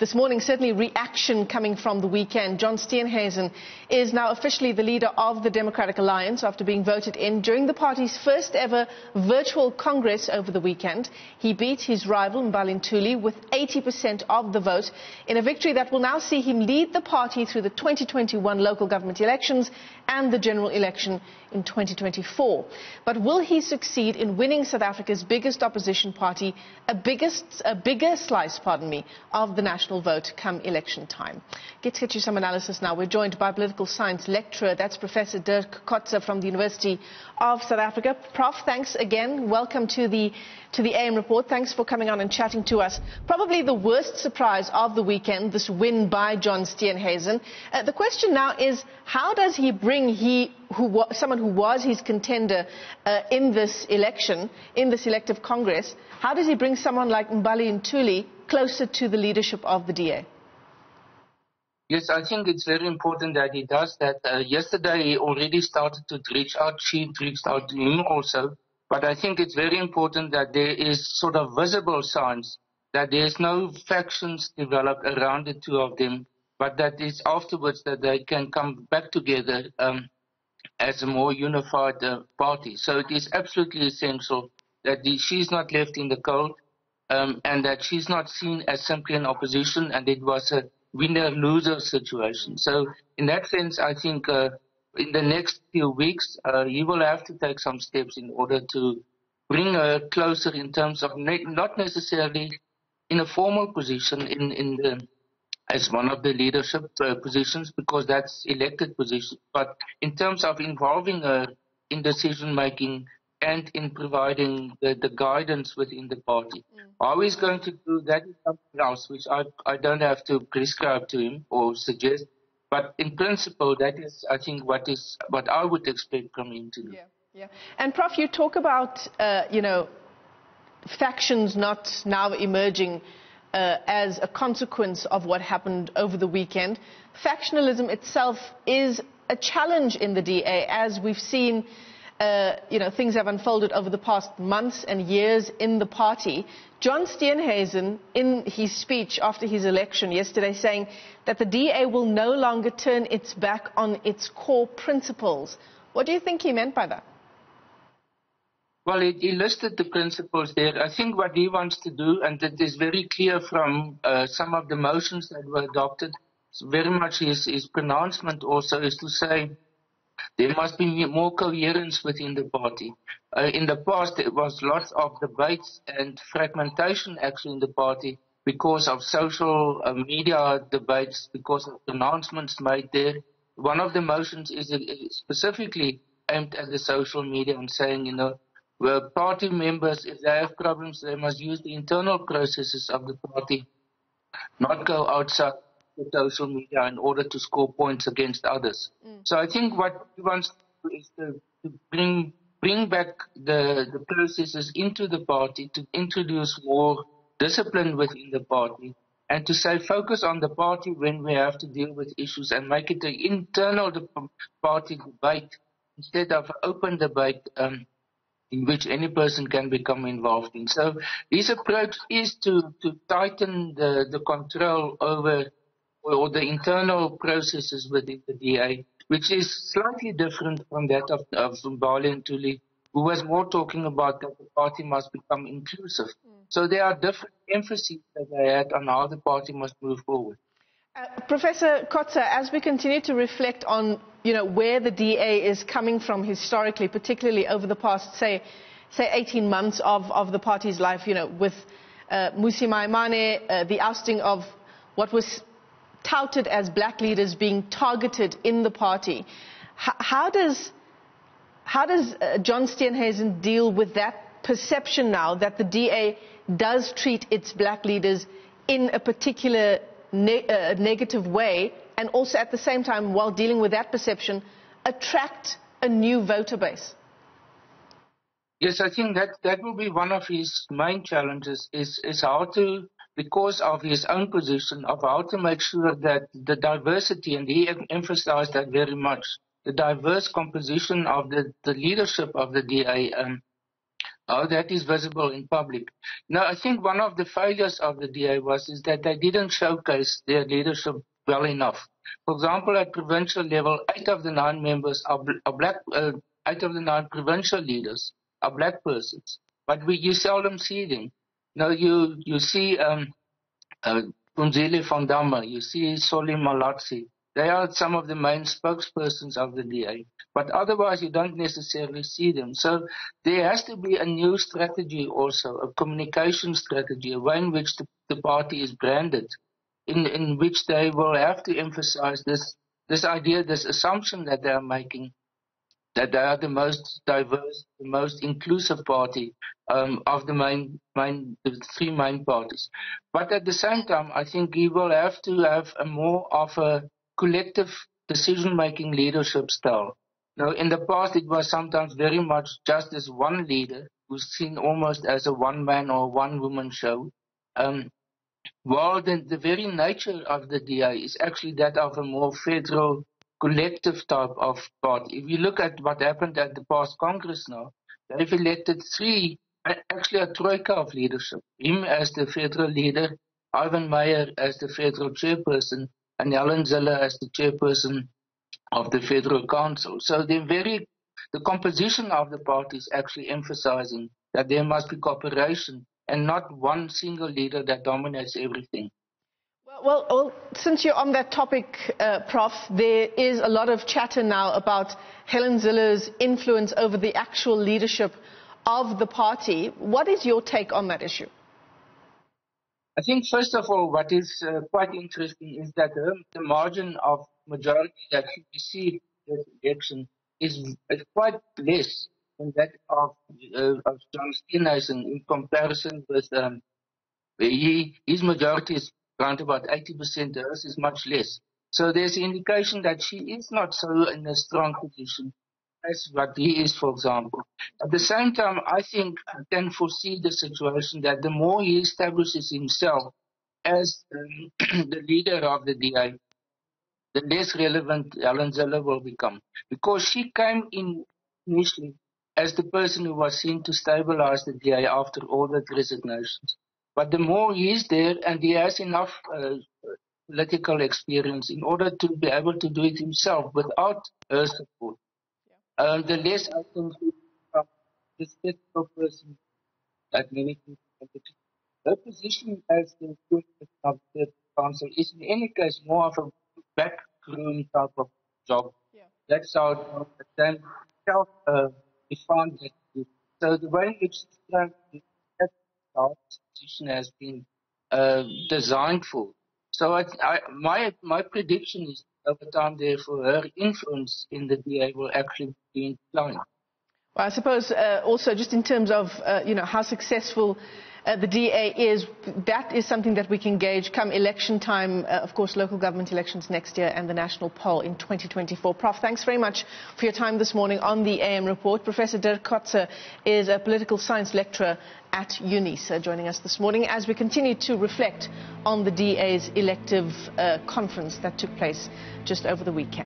this morning, certainly reaction coming from the weekend. John Steenhuisen is now officially the leader of the Democratic Alliance after being voted in during the party's first ever virtual congress over the weekend. He beat his rival Mbali Ntuli with 80% of the vote in a victory that will now see him lead the party through the 2021 local government elections and the general election in 2024. But will he succeed in winning South Africa's biggest opposition party, a, biggest, a bigger slice, pardon me, of the national national vote come election time. Get you some analysis now. We're joined by political science lecturer, that's Professor Dirk Kotze from the University of South Africa. Prof, thanks again. Welcome to the to the AM report. Thanks for coming on and chatting to us. Probably the worst surprise of the weekend, this win by John Steenhuisen. Uh, the question now is, how does he bring he, who, someone who was his contender uh, in this election, in this elective Congress, how does he bring someone like Mbali Ntuli closer to the leadership of the DA? Yes, I think it's very important that he does that. Uh, yesterday, he already started to reach out. She reached out to him also. But I think it's very important that there is sort of visible signs that there's no factions developed around the two of them, but that it's afterwards that they can come back together um, as a more unified uh, party. So it is absolutely essential that the, she's not left in the cold um, and that she's not seen as simply an opposition and it was a winner-loser situation. So in that sense, I think uh, in the next few weeks, uh, he will have to take some steps in order to bring her closer in terms of ne- not necessarily in a formal position in, in the, as one of the leadership uh, positions because that's elected position, but in terms of involving her in decision making and in providing the, the guidance within the party. Mm. How he's going to do that is something else, which I, I don't have to prescribe to him or suggest. But in principle, that is, I think, what is what I would expect from him to do. Yeah, yeah. And Prof, you talk about, uh, you know, factions not now emerging uh, as a consequence of what happened over the weekend. Factionalism itself is a challenge in the DA, as we've seen uh, you know, things have unfolded over the past months and years in the party. John Steenhuisen, in his speech after his election yesterday, saying that the DA will no longer turn its back on its core principles. What do you think he meant by that? Well, he listed the principles there. I think what he wants to do, and it is very clear from uh, some of the motions that were adopted, very much his, his pronouncement also is to say there must be more coherence within the party. Uh, in the past, there was lots of debates and fragmentation actually in the party because of social uh, media debates, because of announcements made there. One of the motions is specifically aimed at the social media and saying, you know, well, party members, if they have problems, they must use the internal processes of the party, not go outside social media in order to score points against others. Mm. So I think what he wants to do is to, to bring bring back the, the processes into the party, to introduce more discipline within the party, and to say focus on the party when we have to deal with issues and make it an internal party debate instead of open debate um, in which any person can become involved in. So his approach is to, to tighten the, the control over or the internal processes within the DA, which is slightly different from that of, of Mbali and Ntuli, who was more talking about that the party must become inclusive. Mm. So there are different emphases that they had on how the party must move forward. Uh, Professor Kotze, as we continue to reflect on you know, where the DA is coming from historically, particularly over the past, say, say 18 months of, of the party's life, you know, with uh, Mmusi Maimane, uh, the ousting of what was touted as black leaders being targeted in the party. H- how does, how does uh, John Steenhuisen deal with that perception now that the DA does treat its black leaders in a particular ne- uh, negative way and also at the same time, while dealing with that perception, attract a new voter base? Yes, I think that that will be one of his main challenges is, is how to because of his own position of how to make sure that the diversity, and he emphasized that very much, the diverse composition of the, the leadership of the DA um, Oh, that is visible in public. Now, I think one of the failures of the DA was is that they didn't showcase their leadership well enough. For example, at provincial level, eight of the nine members are, are black. Uh, eight of the nine provincial leaders are black persons, but we you seldom see them. Now, you you see um, uh, Phumzile van Damme, you see Solly Malatsi, they are some of the main spokespersons of the DA, but otherwise you don't necessarily see them. So there has to be a new strategy also, a communication strategy, a way in which the, the party is branded, in, in which they will have to emphasize this, this idea, this assumption that they are making that they are the most diverse, the most inclusive party um, of the main, main, the three main parties. But at the same time, I think he will have to have a more of a collective decision-making leadership style. Now, in the past, it was sometimes very much just this one leader who's seen almost as a one-man or one-woman show. Um, while the, the very nature of the DA is actually that of a more federal collective type of party. If you look at what happened at the past Congress now, they've elected three, actually a troika of leadership. Him as the federal leader, Ivan Meyer as the federal chairperson, and Helen Zille as the chairperson of the Federal Council. So they're very, the composition of the party is actually emphasizing that there must be cooperation and not one single leader that dominates everything. Well, well, since you're on that topic, uh, Prof, there is a lot of chatter now about Helen Zille's influence over the actual leadership of the party. What is your take on that issue? I think, first of all, what is uh, quite interesting is that the margin of majority that she received this election is, quite less than that of, uh, of John Steenhuisen in comparison with um, he, his majority is around about 80%, hers is much less. So there's indication that she is not so in a strong position as what he is, for example. At the same time, I think I can foresee the situation that the more he establishes himself as um, the leader of the DA, the less relevant Helen Zille will become. Because she came in initially as the person who was seen to stabilize the DA after all the resignations. But the more he is there and he has enough uh, political experience in order to be able to do it himself without her support, uh, the less I think from this physical person that many people Her position as the of the council is in any case more of a backroom type of job. Yeah. That's how the then self uh, defined it. So the way in which the position has been uh, designed for. So I, I, my my prediction is over time, therefore, her influence in the DA will actually be in decline. Well, I suppose uh, also just in terms of uh, you know how successful uh, the DA is, that is something that we can gauge come election time, uh, of course, local government elections next year and the national poll in 2024. Prof, thanks very much for your time this morning on the AM report. Professor Dirk Kotze is a political science lecturer at UNISA, joining us this morning as we continue to reflect on the DA's elective uh, conference that took place just over the weekend.